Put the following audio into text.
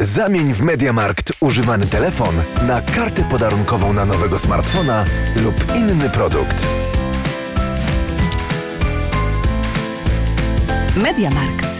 Zamień w MediaMarkt używany telefon na kartę podarunkową na nowego smartfona lub inny produkt. Mediamarkt.